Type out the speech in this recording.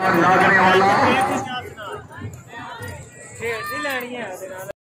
लागने वाला